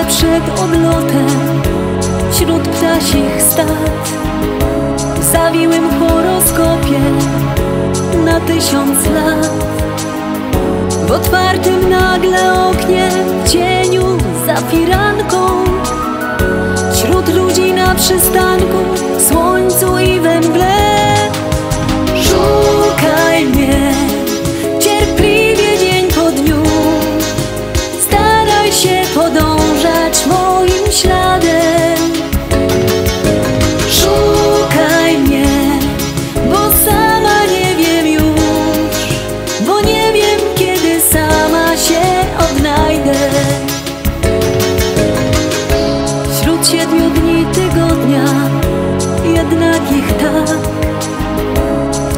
chwilę przed odlotem Wśród ptasich stad. W zawiłym horoskopie Na tysiąc lat. W otwartym nagle oknie W cieniu za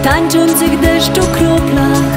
tańczących deszczu kroplach